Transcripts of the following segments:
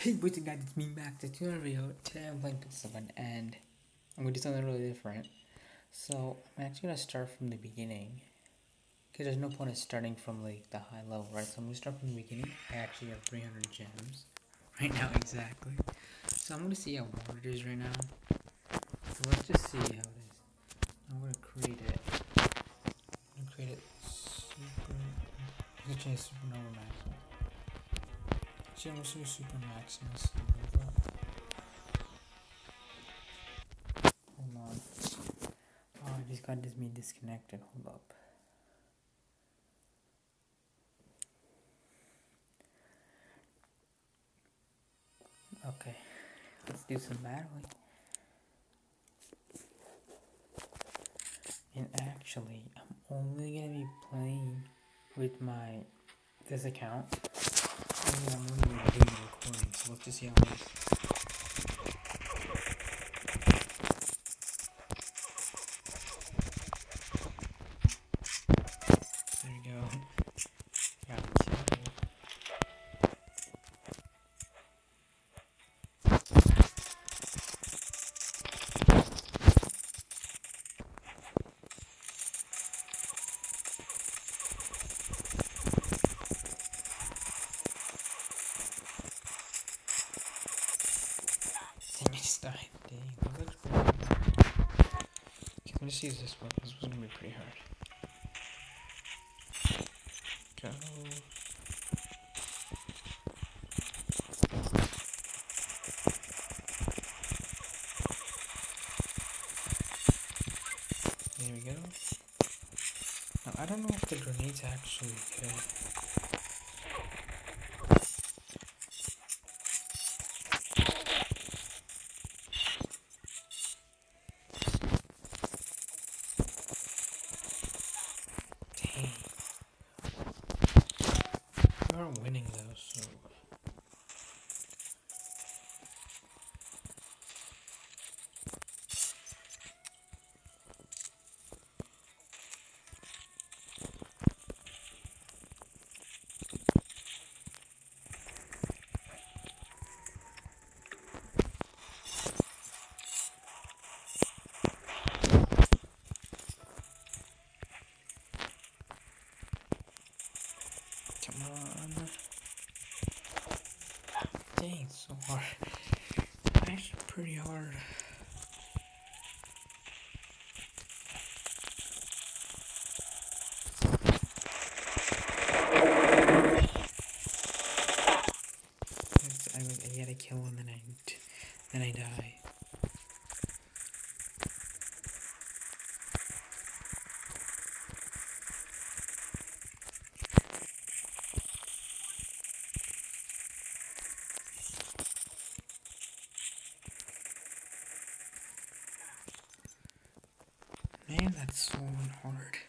Hey, what's up guys, it's me Max, it's another video. Today I'm playing Pixel 7 and I'm going to do something really different. So, I'm actually going to start from the beginning. Because there's no point in starting from like the high level, right? So I'm going to start from the beginning. I actually have 300 gems. Right now, exactly. So I'm going to see how hard it is right now. So let's just see how it is. I'm going to create it. I'm going to create it super... I'm going to change supernova maximum. Chama su Super Maximus. Hold on. Oh, I just got this me disconnected. Hold up. Okay, let's do some battling. And actually, I'm only gonna be playing with my this account I'm only doing recording, so let's just see how it Use this one. This one's gonna be pretty hard. Go. There we go. Now, I don't know if the grenades actually hit. That's so hard.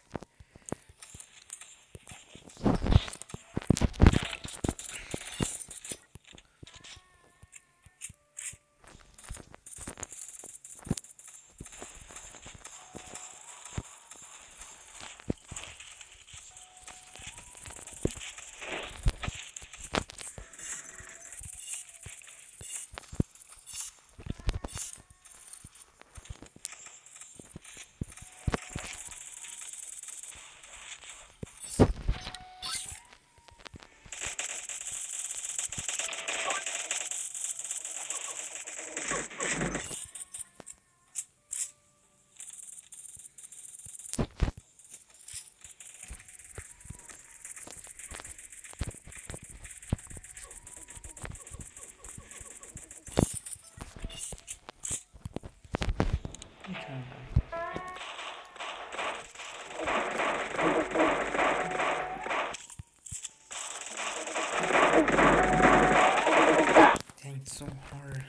So hard.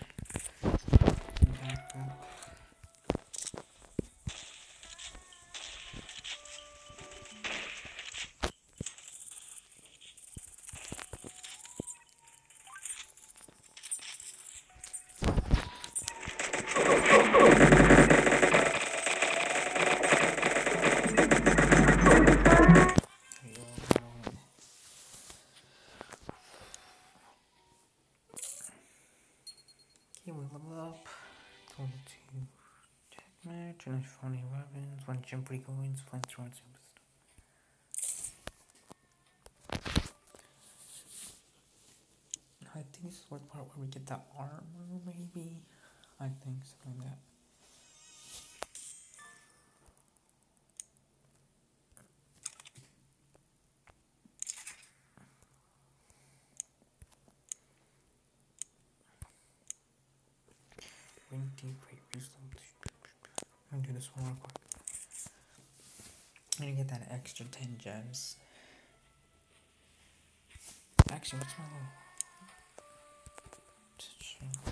Level 2 attack match, and funny weapons, one jump coins, and I think this is the part where we get the armor, maybe? I think something like that. Previous I'm gonna do this one real quick. I'm gonna get that extra ten gems. Actually, what's my little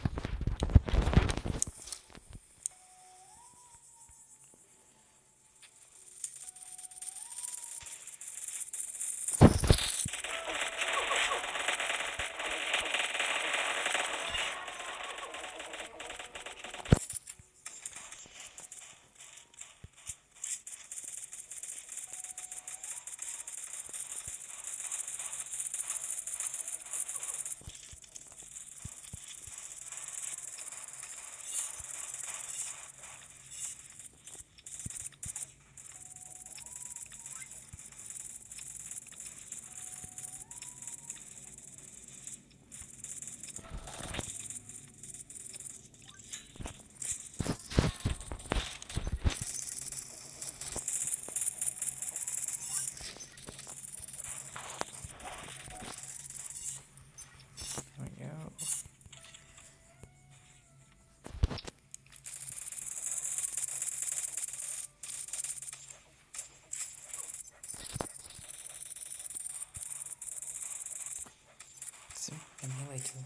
too.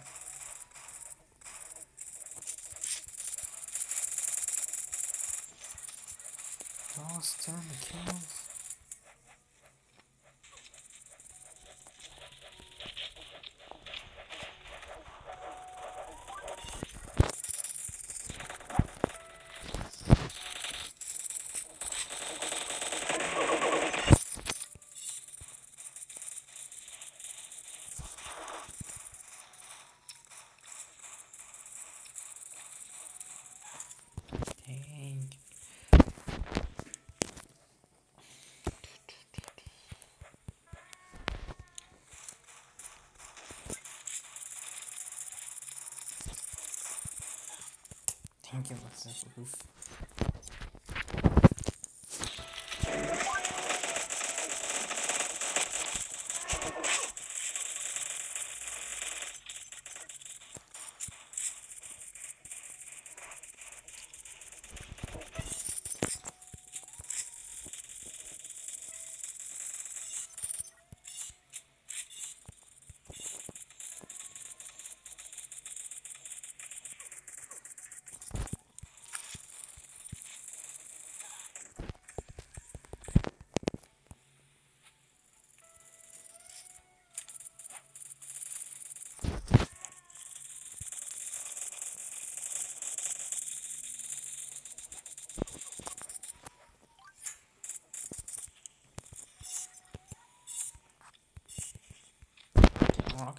Oh, still in the kills. Thank you,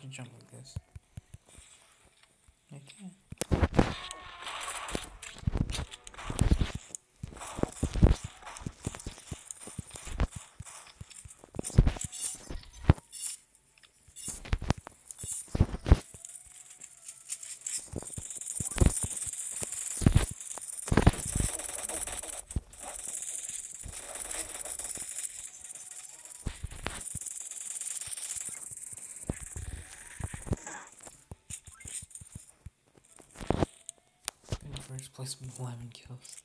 rocket jump like this. With 11 kills.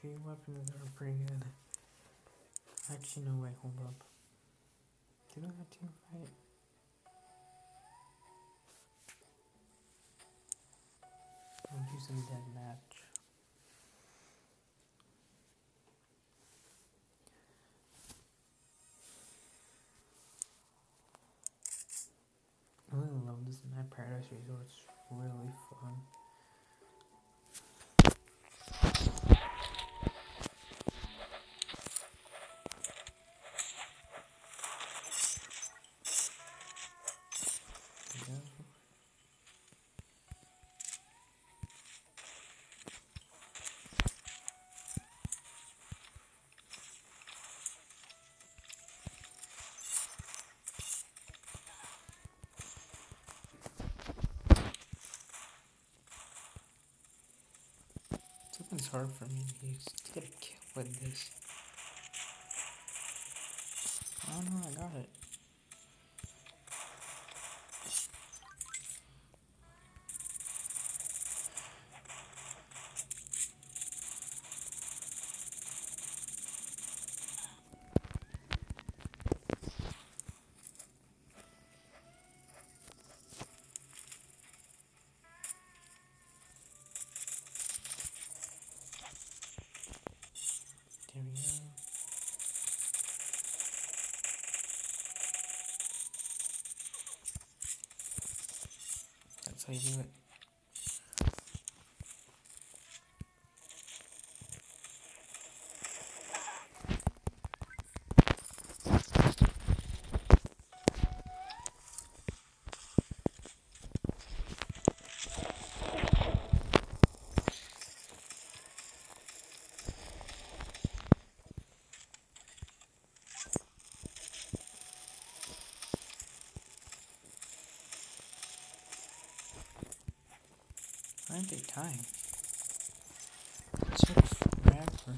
Few weapons that are pretty good. Actually, no, wait, hold up. Did I have team fight? I'll do dead match. I really love this Paradise Resort. It's really fun. Yeah. Something's hard for me to kill with this. Oh no, I got it. That's how Why aren't time? It took forever.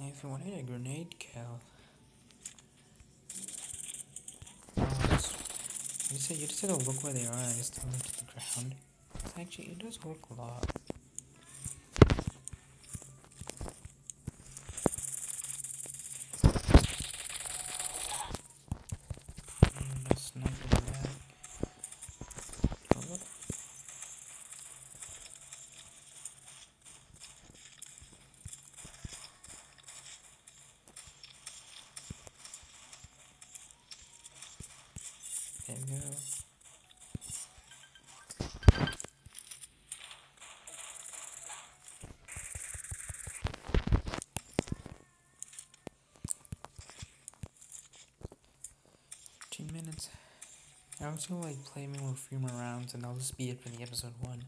If you wanted a grenade kill, oh, you said you just gotta look where they are and just throw them to the ground. It's actually, it does work a lot. Mm, a sniper back. Oh, look. We go. Minutes. I was gonna like play more a few more rounds and I'll just be it for the episode one.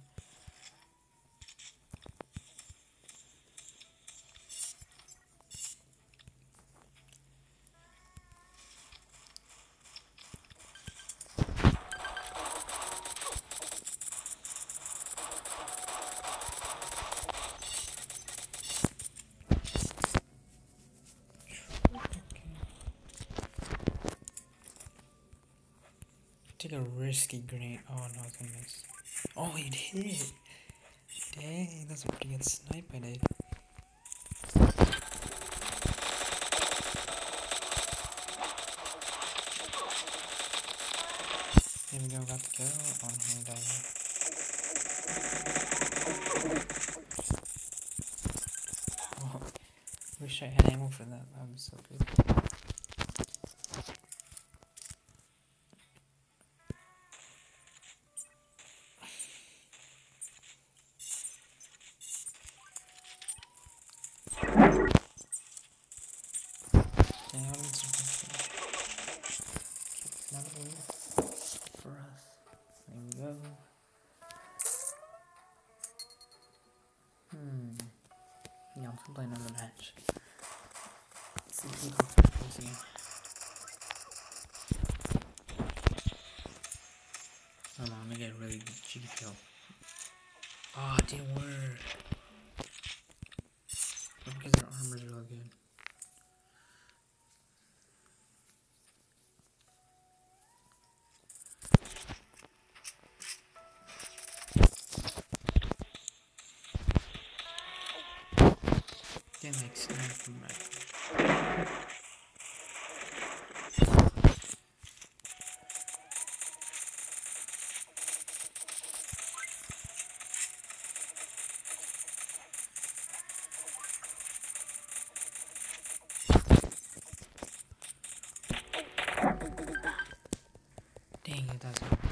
Take a risky grenade. Oh no, it's gonna miss. Oh, he did. Dang, that's a pretty good snipe I did. 但是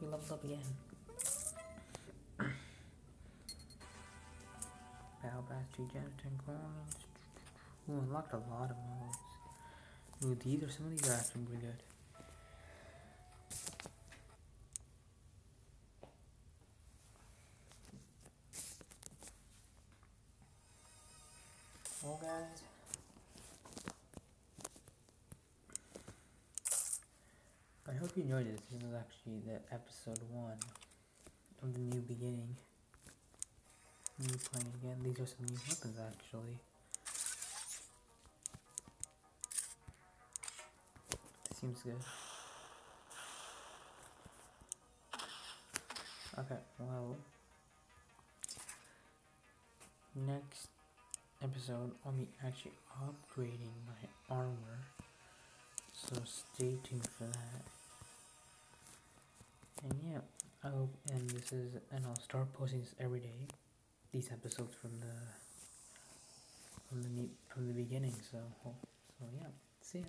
we leveled up again. Battle Pass, two gems, ten coins. Ooh, unlocked a lot of modes. Ooh, these are some of these are actually pretty good. Well guys, I hope you enjoyed this. This is actually the episode one of the new beginning. Me playing again. These are some new weapons actually. Seems good. Okay, well, next episode I'll be actually upgrading my armor, so stay tuned for that. And yeah, I hope, and this is, and I'll start posting this every day. These episodes from the, from the from the beginning. So, so yeah, see ya.